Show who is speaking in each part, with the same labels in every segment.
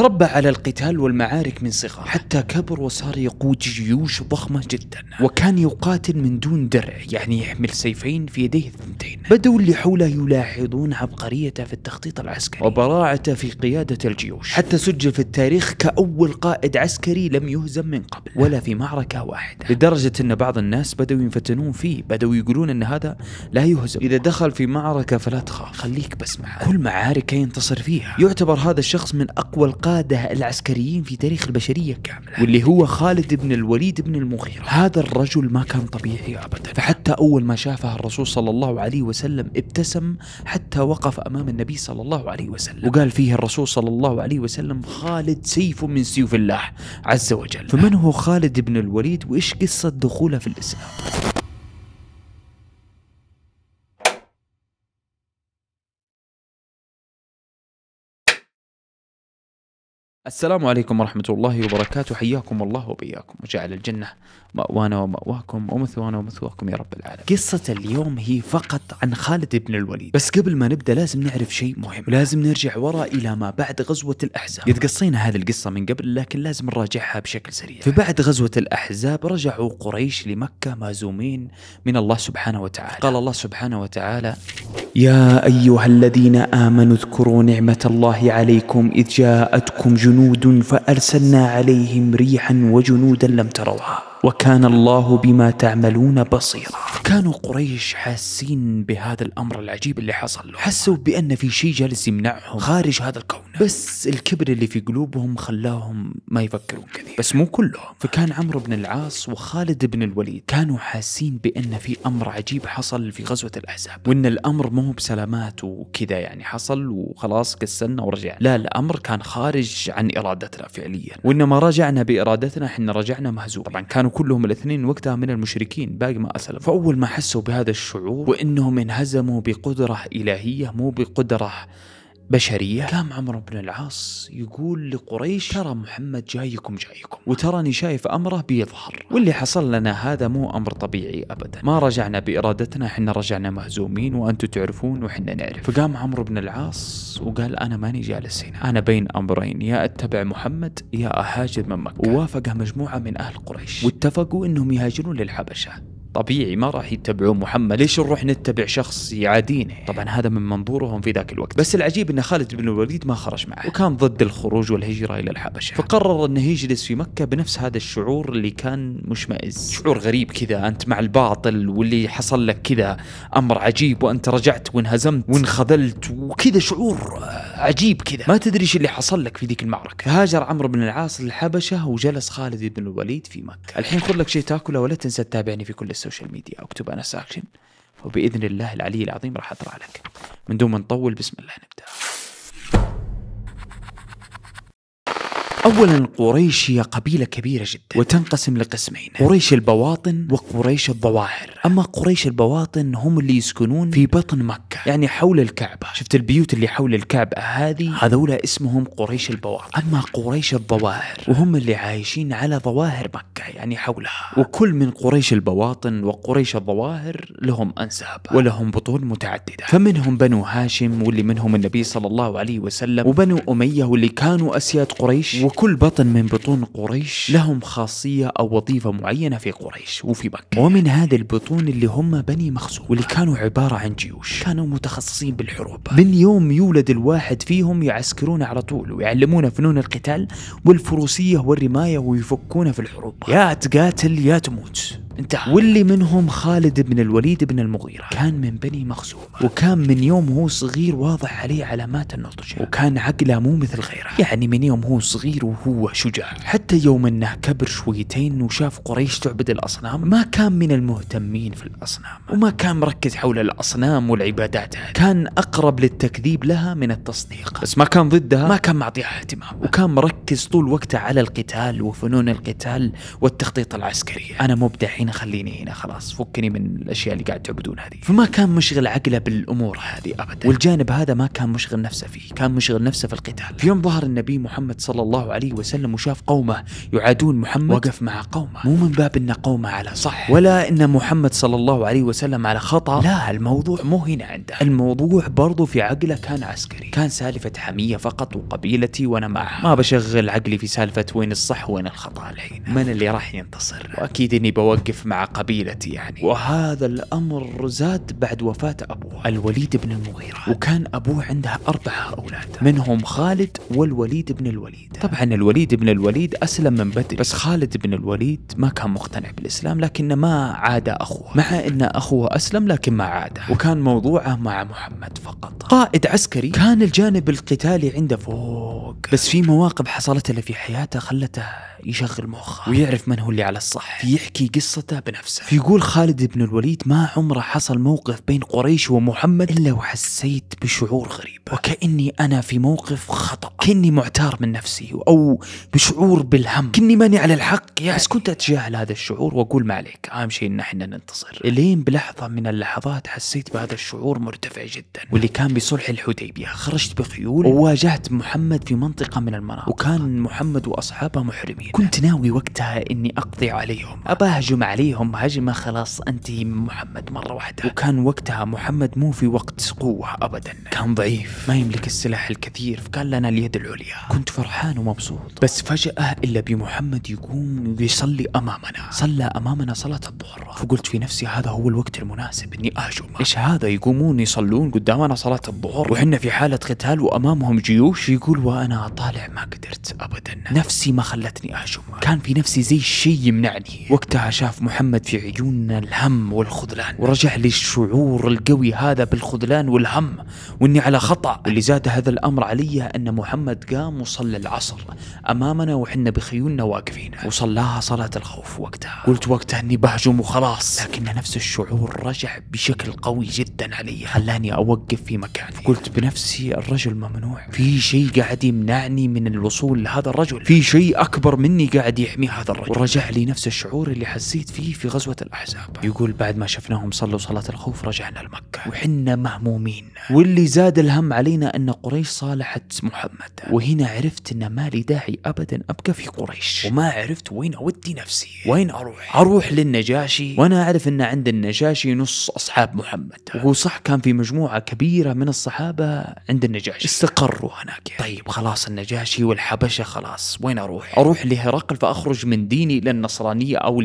Speaker 1: تربى على القتال والمعارك من صغره حتى كبر وصار يقود جيوش ضخمة جدا. وكان يقاتل من دون درع يعني يحمل سيفين في يديه الثنتين. بدوا اللي حوله يلاحظون عبقريته في التخطيط العسكري. وبراعته في قيادة الجيوش. حتى سجل في التاريخ كأول قائد عسكري لم يهزم من قبل ولا في معركة واحدة. لدرجة أن بعض الناس بدأوا ينفتنون فيه بدأوا يقولون أن هذا لا يهزم. إذا دخل في معركة فلا تخاف. خليك بس معه. كل معاركه ينتصر فيها. يعتبر هذا الشخص من أقوى القادة العسكريين في تاريخ البشرية كاملة. واللي هو خالد بن الوليد بن المغيرة. هذا الرجل ما كان طبيعي أبدا. فحتى أول ما شافه الرسول صلى الله عليه وسلم ابتسم حتى وقف أمام النبي صلى الله عليه وسلم. وقال فيه الرسول صلى الله عليه وسلم خالد سيف من سيوف الله عز وجل. فمن هو خالد بن الوليد؟ وإيش قصة دخوله في الإسلام؟ السلام عليكم ورحمة الله وبركاته. حياكم الله وبياكم. وجعل الجنة مأوانا ومأواكم ومثوانا ومثواكم يا رب العالمين. قصة اليوم هي فقط عن خالد بن الوليد. بس قبل ما نبدأ لازم نعرف شيء مهم. لازم نرجع وراء إلى ما بعد غزوة الأحزاب. قد قصينا هذه القصة من قبل لكن لازم نراجعها بشكل سريع. في بعد غزوة الأحزاب رجعوا قريش لمكة مهزومين من الله سبحانه وتعالى. قال الله سبحانه وتعالى يا أيها الذين آمنوا اذكروا نعمة الله عليكم إذ جاءتكم جنود فأرسلنا عليهم ريحا وجنودا لم تروها. وكان الله بما تعملون بصيرا. كانوا قريش حاسين بهذا الأمر العجيب اللي حصل له حسوا بأن في شيء جالس يمنعهم خارج هذا الكون. بس الكبر اللي في قلوبهم خلاهم ما يفكرون كثير. بس مو كلهم. فكان عمرو بن العاص وخالد بن الوليد كانوا حاسين بأن في أمر عجيب حصل في غزوة الأحزاب. وأن الأمر مو بسلامات وكذا يعني حصل وخلاص قسلنا ورجعنا. لا الأمر كان خارج عن إرادتنا فعليا. وإن ما رجعنا بإرادتنا إحنا رجعنا مهزوم طبعا كانوا كلهم الاثنين وقتها من المشركين باقي ما أسلم. فأول ما حسوا بهذا الشعور وإنهم انهزموا بقدرة إلهية مو بقدرة بشرية. قام عمرو بن العاص يقول لقريش ترى محمد جايكم جايكم. وتراني شايف أمره بيظهر. واللي حصل لنا هذا مو أمر طبيعي أبدا. ما رجعنا بإرادتنا إحنا رجعنا مهزومين وأنتم تعرفون وحنا نعرف. فقام عمرو بن العاص وقال أنا ماني جالس هنا. أنا بين أمرين يا أتبع محمد يا أهاجر من مكة. ووافقه مجموعة من أهل قريش. واتفقوا أنهم يهاجرون للحبشة. طبيعي ما راح يتبعون محمد. ليش نروح نتبع شخص يعادينه؟ طبعا هذا من منظورهم في ذاك الوقت. بس العجيب إن خالد بن الوليد ما خرج معه. وكان ضد الخروج والهجرة إلى الحبشة. فقرر انه يجلس في مكة بنفس هذا الشعور اللي كان مشمئز. شعور غريب كذا أنت مع الباطل واللي حصل لك كذا أمر عجيب وأنت رجعت وانهزمت. وانخذلت وكذا شعور. عجيب كذا. ما تدري إيش اللي حصل لك في ذيك المعركة؟ فهاجر عمرو بن العاص للحبشة وجلس خالد بن الوليد في مكة. الحين خذ لك شيء تاكله ولا تنسى تتابعني في كل السوشيال ميديا اكتب أنس آكشن وباذن الله العلي العظيم راح أطلع لك. من دون ما نطول بسم الله نبدأ. اولا قريش هي قبيلة كبيرة جدا. وتنقسم لقسمين. قريش البواطن وقريش الظواهر. أما قريش البواطن هم اللي يسكنون في بطن مكة. يعني حول الكعبة. شفت البيوت اللي حول الكعبة هذه؟ هذولا اسمهم قريش البواطن. أما قريش الظواهر وهم اللي عايشين على ظواهر مكة يعني حولها. وكل من قريش البواطن وقريش الظواهر لهم أنساب. ولهم بطون متعددة. فمنهم بنو هاشم واللي منهم النبي صلى الله عليه وسلم وبنو أمية واللي كانوا أسياد قريش. وكل بطن من بطون قريش لهم خاصية أو وظيفة معينة في قريش وفي مكة. ومن هذه البطون اللي هم بني مخزوم. واللي كانوا عبارة عن جيوش. كانوا متخصصين بالحروب. من يوم يولد الواحد فيهم يعسكرون على طول ويعلمونه فنون القتال والفروسية والرماية ويفكون في الحروب. يا تقاتل يا تموت. انتهى. واللي منهم خالد بن الوليد بن المغيرة. كان من بني مخزوم وكان من يوم هو صغير واضح عليه علامات النضج وكان عقله مو مثل غيره. يعني من يوم هو صغير وهو شجاع. حتى يوم انه كبر شويتين وشاف قريش تعبد الأصنام ما كان من المهتمين في الأصنام. وما كان مركز حول الأصنام والعبادات. كان أقرب للتكذيب لها من التصديق. بس ما كان ضدها. ما كان معطيها اهتمام. وكان مركز طول وقته على القتال وفنون القتال والتخطيط العسكري. أنا مبدع الحين خليني هنا خلاص. فكني من الأشياء اللي قاعد تعبدون هذه. فما كان مشغل عقله بالأمور هذه ابدا. والجانب هذا ما كان مشغل نفسه فيه. كان مشغل نفسه في القتال. في يوم ظهر النبي محمد صلى الله عليه وسلم وشاف قومه يعادون محمد. وقف مع قومه. مو من باب إن قومه على صح. ولا إن محمد صلى الله عليه وسلم على خطأ. لا الموضوع مو هنا عنده. الموضوع برضو في عقله كان عسكري. كان سالفة حمية فقط وقبيلتي وأنا معها ما بشغل عقلي في سالفة وين الصح وين الخطأ الحين. من اللي راح ينتصر؟ وأكيد إني بوقف مع قبيلتي يعني. وهذا الأمر زاد بعد وفاة أبوه. الوليد بن المغيرة. وكان أبوه عنده اربعه أولاد. منهم خالد والوليد بن الوليد. طبعا الوليد بن الوليد أسلم من بدري. بس خالد بن الوليد ما كان مقتنع بالإسلام لكنه ما عاد أخوه. مع إن أخوه أسلم لكن ما عاده وكان موضوعه مع محمد فقط. قائد عسكري. كان الجانب القتالي عنده فوق. بس في مواقف حصلت له في حياته خلته يشغل مخه. ويعرف من هو اللي على الصح. فيحكي قصته بنفسه. فيقول خالد بن الوليد ما عمره حصل موقف بين قريش ومحمد إلا وحسيت بشعور غريب. وكأني أنا في موقف خطأ. كأني معتار من نفسي أو بشعور بالهم. كأني ماني على الحق. يعني بس كنت أتجاهل هذا الشعور وأقول ما عليك. أهم شيء إن إحنا ننتصر. لين بلحظة من اللحظات حسيت بهذا الشعور مرتفع جدا. واللي كان بصلح الحديبية. خرجت بخيول وواجهت محمد في منطقة من المناطق. وكان محمد وأصحابه محرمين. كنت ناوي وقتها إني أقضي عليهم. ابى اهجم عليهم هجمة خلاص. انتهي من محمد مرة واحدة. وكان وقتها محمد مو في وقت قوة ابدا. كان ضعيف. ما يملك السلاح الكثير. فكان لنا اليد العليا. كنت فرحان ومبسوط. بس فجأة إلا بمحمد يقوم ويصلي أمامنا. صلى أمامنا صلاة الظهر. فقلت في نفسي هذا هو الوقت المناسب إني أهجم. إيش هذا؟ يقومون يصلون قدامنا صلاة الظهر. وحنا في حالة قتال وأمامهم جيوش. يقول وأنا طالع ما قدرت ابدا. نفسي ما خلتني أهجم. كان في نفسي زي الشيء يمنعني. وقتها شاف محمد في عيوننا الهم والخذلان. ورجع لي الشعور القوي هذا بالخذلان والهم وإني على خطأ. واللي زاد هذا الأمر علي أن محمد قام وصلى العصر أمامنا وحنا بخيولنا واقفين. وصلاها صلاة الخوف وقتها. قلت وقتها إني بهجم وخلاص. لكن نفس الشعور رجع بشكل قوي جدا علي. خلاني أوقف في مكاني. قلت بنفسي الرجل ممنوع. في شيء قاعد يمنعني من الوصول لهذا الرجل. في شيء أكبر مني قاعد يحمي هذا الرجل. ورجع لي نفس الشعور اللي حسيت فيه في غزوة الأحزاب. يقول بعد ما شفناهم صلوا صلاة الخوف رجعنا لمكة. وحنا مهمومين. واللي زاد الهم علينا أن قريش صالحت محمد. وهنا عرفت إن ما لي داعي ابدا أبقى في قريش. وما عرفت وين أودي نفسي. وين أروح؟ أروح للنجاشي. وأنا أعرف إن عند النجاشي نص أصحاب محمد. وهو صح كان في مجموعة كبيرة من الصحابة عند النجاشي. استقروا هناك. طيب خلاص النجاشي والحبشة خلاص. وين أروح؟ أروح لهرقل فأخرج من ديني إلى النصرانيه أو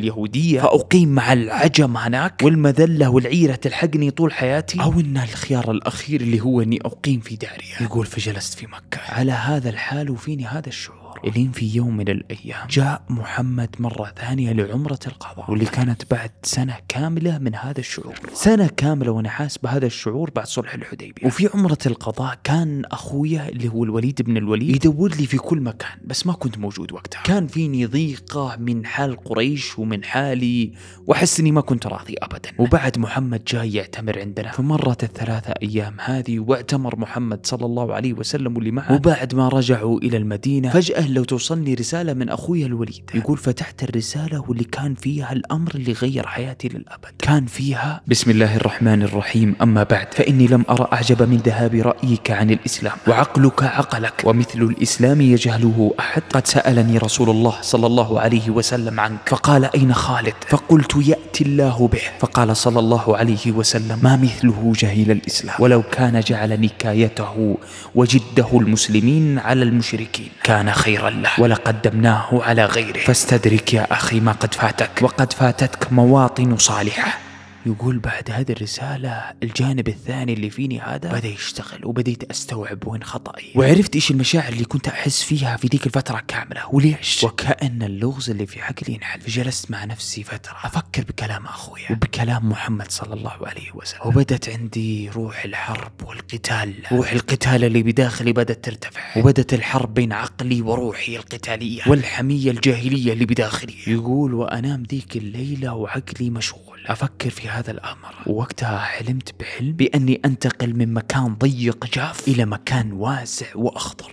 Speaker 1: فأقيم مع العجم هناك. والمذلة والعيرة تلحقني طول حياتي. أو إن الخيار الأخير اللي هو أني أقيم في داريا يقول فجلست في مكة. على هذا الحال وفيني هذا الشعور. الين في يوم من الأيام جاء محمد مرة ثانية لعمرة القضاء. واللي كانت بعد سنة كاملة من هذا الشعور. سنة كاملة وأنا حاس بهذا الشعور بعد صلح الحديبية. وفي عمرة القضاء كان أخويا اللي هو الوليد بن الوليد يدور لي في كل مكان بس ما كنت موجود وقتها. كان فيني ضيقة من حال قريش ومن حالي وأحس إني ما كنت راضي ابدا. وبعد محمد جاي يعتمر عندنا. فمرت الثلاثة أيام هذه واعتمر محمد صلى الله عليه وسلم واللي معه. وبعد ما رجعوا إلى المدينة فجاه لو توصلني رسالة من اخويا الوليد يقول فتحت الرسالة واللي كان فيها الأمر اللي غير حياتي للأبد. كان فيها بسم الله الرحمن الرحيم أما بعد فإني لم أرى أعجب من ذهاب رأيك عن الإسلام. وعقلك عقلك ومثل الإسلام يجهله أحد. قد سألني رسول الله صلى الله عليه وسلم عنك فقال أين خالد؟ فقلت يأتي الله به. فقال صلى الله عليه وسلم ما مثله جهل الإسلام؟ ولو كان جعل نكايته وجده المسلمين على المشركين كان خيرا له. ولقدمناه على غيره. فاستدرك يا أخي ما قد فاتك. وقد فاتتك مواطن صالحة. يقول بعد هذه الرسالة الجانب الثاني اللي فيني هذا بدأ يشتغل وبديت أستوعب وين خطأي. وعرفت إيش المشاعر اللي كنت أحس فيها في ذيك الفترة كاملة وليش؟ وكأن اللغز اللي في عقلي انحل. فجلست مع نفسي فترة. أفكر بكلام أخويا. وبكلام محمد صلى الله عليه وسلم. وبدت عندي روح الحرب والقتال. روح القتال اللي بداخلي بدأت ترتفع. وبدت الحرب بين عقلي وروحي القتالية. والحمية الجاهلية اللي بداخلي. يقول وأنام ذيك الليلة وعقلي مشغول. أفكر في هذا الأمر. ووقتها حلمت بحلم بأني أنتقل من مكان ضيق جاف إلى مكان واسع وأخضر.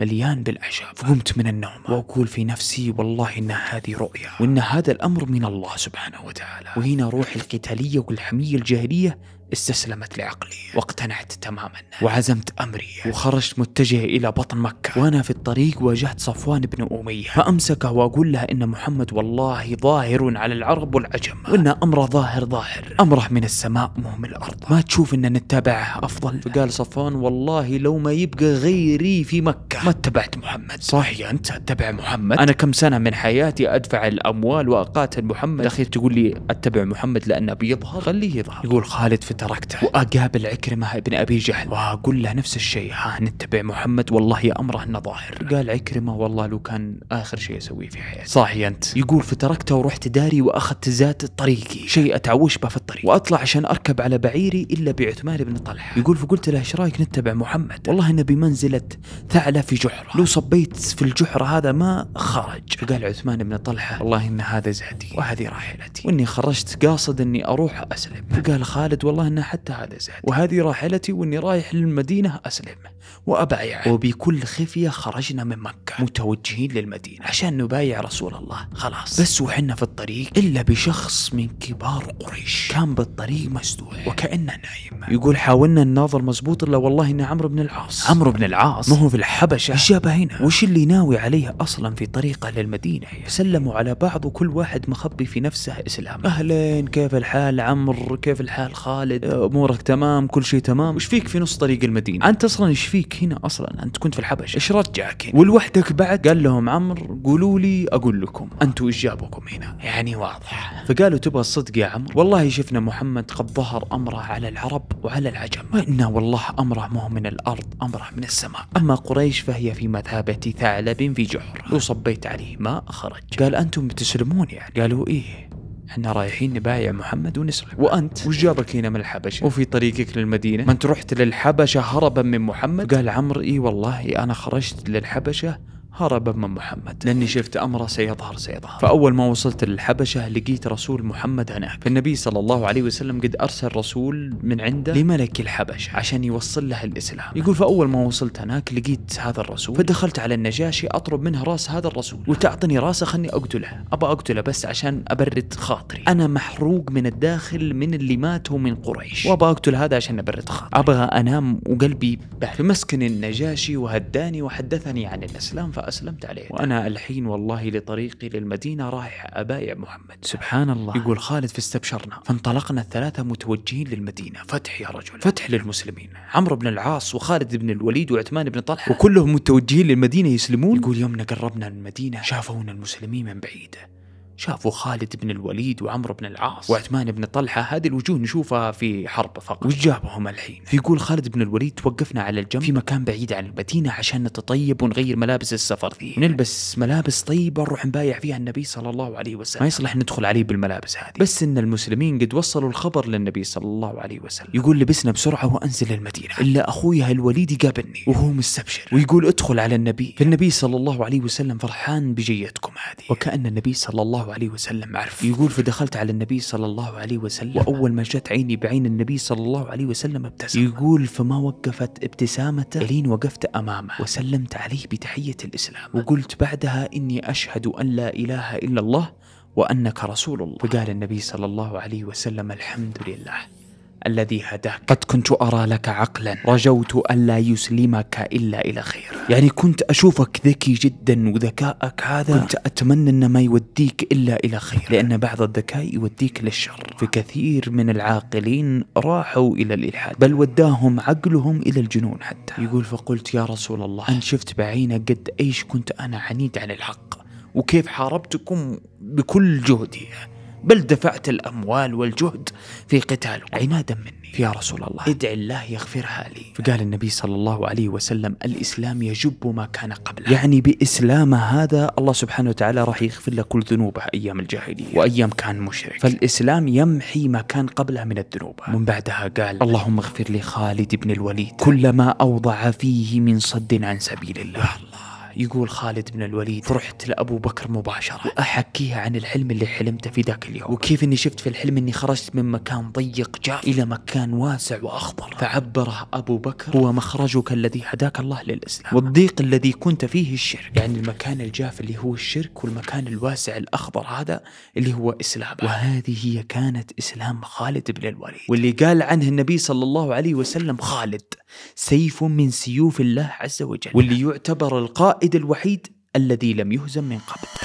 Speaker 1: مليان بالعجب فقمت من النوم. وأقول في نفسي والله إن هذه رؤيا. وإن هذا الأمر من الله سبحانه وتعالى. وهنا روحي القتالية والحمية الجاهلية استسلمت لعقلي. واقتنعت تماما. وعزمت أمري. وخرجت متجه إلى بطن مكة. وأنا في الطريق واجهت صفوان بن أمية. فأمسكه وأقول له إن محمد والله ظاهر على العرب والعجم. وإن أمره ظاهر ظاهر. أمره من السماء مو من الأرض. ما تشوف إن نتبعه أفضل. فقال صفوان والله لو ما يبقى غيري في مكة. ما اتبعت محمد. صاحي أنت أتبع محمد؟ أنا كم سنة من حياتي أدفع الأموال وأقاتل محمد. الأخير تقول لي أتبع محمد لأنه بيظهر. خليه يظهر. يقول خالد في تركته. وأقابل عكرمة ابن أبي جهل وأقول له نفس الشيء. ها نتبع محمد. والله أمره أنه ظاهر. قال عكرمة والله لو كان آخر شيء أسويه في حياتي. صاحي أنت. يقول فتركته ورحت داري وأخذت زاد طريقي. شيء أتعوش به في الطريق. وأطلع عشان أركب على بعيري إلا بعثمان بن طلحة. يقول فقلت له إيش رأيك نتبع محمد؟ والله إنه بمنزلة ثعلب في جحرة. لو صبيت في الجحر هذا ما خرج. فقال عثمان بن طلحة والله إن هذا زادي وهذه راحلتي. وإني خرجت قاصد إني أروح أسلم. فقال خالد والله إن حتى هذا زاد وهذه راحلتي وإني رايح للمدينة أسلم. وأبايع وبكل خفية خرجنا من مكة. متوجهين للمدينة. عشان نبايع رسول الله. خلاص. بس وحنا في الطريق. إلا بشخص من كبار قريش. كان بالطريق مسدوح وكأنه نايم. يقول حاولنا نناظر مزبوط إلا والله إن عمرو بن العاص. عمرو بن العاص؟ ما هو في الحبشة. إيش جابه هنا؟ وش اللي ناوي عليه أصلا في طريقة للمدينة؟ سلموا على بعض وكل واحد مخبي في نفسه إسلام. أهلين كيف الحال عمرو؟ كيف الحال خالد؟ أمورك تمام كل شيء تمام. وش فيك في نص طريق المدينة؟ أنت أصلا إيش فيك هنا أصلا؟ أنت كنت في الحبشة. إيش رجعك هنا؟ ولوحدك بعد؟ قال لهم عمرو قولوا لي أقول لكم. أنتوا إيش جابكم هنا؟ يعني واضح. فقالوا تبغى الصدق يا عمرو. والله شفنا محمد قد ظهر أمره على العرب وعلى العجم وإن والله أمره ما هو من الأرض أمره من السماء. أما قريش فهي في مثابة ثعلب في جحر. لو صبيت عليه ماء خرج. قال أنتم بتسلمون يعني؟ قالوا إيه؟ إحنا رايحين نبايع محمد ونسلم وأنت؟ وش جابك هنا من الحبشة؟ وفي طريقك للمدينة؟ ما انت رحت للحبشة هربا من محمد؟ قال عمرو إي والله أنا خرجت للحبشة هربا من محمد. لأني شفت امره سيظهر سيظهر. فأول ما وصلت للحبشة لقيت رسول محمد هناك. فالنبي صلى الله عليه وسلم قد أرسل رسول من عنده لملك الحبشة عشان يوصل له الإسلام. يقول فأول ما وصلت هناك لقيت هذا الرسول. فدخلت على النجاشي اطلب منه راس هذا الرسول. وتعطني راسه خلني أقتله. أبى أقتله بس عشان أبرد خاطري. أنا محروق من الداخل من اللي ماتوا من قريش. وأبى أقتل هذا عشان أبرد خاطري. أبغى أنام وقلبي بارد في مسكن النجاشي وهداني وحدثني عن الإسلام. فاسلمت عليه. وأنا الحين والله لطريقي للمدينة رايح أبايع محمد. سبحان الله. يقول خالد فاستبشرنا فانطلقنا الثلاثة متوجهين للمدينة. فتح يا رجل. فتح للمسلمين. عمرو بن العاص وخالد بن الوليد وعثمان بن طلحة. وكلهم متوجهين للمدينة يسلمون. يقول يومنا قربنا المدينة شافونا المسلمين من بعيد. شافوا خالد بن الوليد وعمرو بن العاص. وعثمان بن طلحة هذه الوجوه نشوفها في حرب فقط. وش جابهم الحين؟ فيقول خالد بن الوليد توقفنا على الجنب. في مكان بعيد عن المدينة عشان نتطيب ونغير ملابس السفر ذي ونلبس ملابس طيبة نروح نبايع فيها النبي صلى الله عليه وسلم. ما يصلح ندخل عليه بالملابس هذه. بس إن المسلمين قد وصلوا الخبر للنبي صلى الله عليه وسلم. يقول لبسنا بسرعة وأنزل المدينة. إلا أخوي الوليد يقابلني. وهو مستبشر. ويقول ادخل على النبي. فالنبي صلى الله عليه وسلم فرحان بجيتكم هذه. وكأن النبي صلى الله عليه وسلم عرف. يقول فدخلت على النبي صلى الله عليه وسلم. وأول ما جت عيني بعين النبي صلى الله عليه وسلم ابتسم. يقول فما وقفت ابتسامته لين وقفت أمامه. وسلمت عليه بتحية الإسلام. وقلت بعدها إني أشهد أن لا إله إلا الله وأنك رسول الله. فقال النبي صلى الله عليه وسلم الحمد لله. الذي هداك. قد كنت أرى لك عقلا. رجوت ألا يسلمك إلا إلى خير. يعني كنت أشوفك ذكي جدا وذكائك هذا. كنت أتمنى أن ما يوديك إلا إلى خير. لأن بعض الذكاء يوديك للشر فكثير من العاقلين راحوا إلى الإلحاد. بل وداهم عقلهم إلى الجنون حتى. يقول فقلت يا رسول الله. أن شفت بعينك قد إيش كنت أنا عنيد عن الحق. وكيف حاربتكم بكل جهدي. بل دفعت الأموال والجهد في قتالكم عنادا مني. يا رسول الله. إدع الله يغفرها لي. فقال النبي صلى الله عليه وسلم الإسلام يجب ما كان قبله. يعني بإسلام هذا الله سبحانه وتعالى راح يغفر له كل ذنوبه أيام الجاهلية. وأيام كان مشرك. فالإسلام يمحي ما كان قبله من الذنوب. من بعدها قال اللهم اغفر لخالد بن الوليد. كل ما أوضع فيه من صد عن سبيل الله. يقول خالد بن الوليد فرحت لأبو بكر مباشرة. وأحكيها عن الحلم اللي حلمته في ذاك اليوم. وكيف إني شفت في الحلم إني خرجت من مكان ضيق جاف. إلى مكان واسع وأخضر. فعبره أبو بكر. هو مخرجك الذي هداك الله للإسلام. والضيق الذي كنت فيه الشرك. يعني المكان الجاف اللي هو الشرك والمكان الواسع الأخضر هذا اللي هو إسلام وهذه هي كانت إسلام خالد بن الوليد. واللي قال عنه النبي صلى الله عليه وسلم خالد سيف من سيوف الله عز وجل. واللي يعتبر القائد الوحيد الذي لم يهزم من قبل.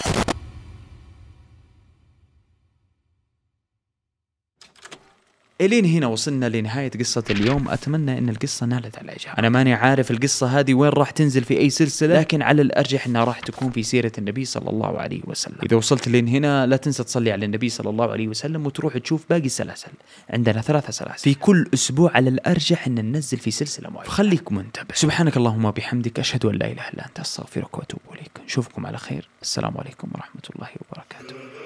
Speaker 1: إلين هنا وصلنا لنهاية قصة اليوم. أتمنى أن القصة نالت على الإعجاب أنا ماني عارف القصة هذه وين راح تنزل في أي سلسلة لكن على الأرجح أنها راح تكون في سيرة النبي صلى الله عليه وسلم. إذا وصلت لين هنا لا تنسى تصلي على النبي صلى الله عليه وسلم وتروح تشوف باقي السلاسل. عندنا ثلاثة سلاسل. في كل أسبوع على الأرجح أن ننزل في سلسلة معينة فخليك منتبه. سبحانك اللهم وبحمدك أشهد أن لا إله إلا أنت أستغفرك وأتوب إليك. نشوفكم على خير. السلام عليكم ورحمة الله وبركاته.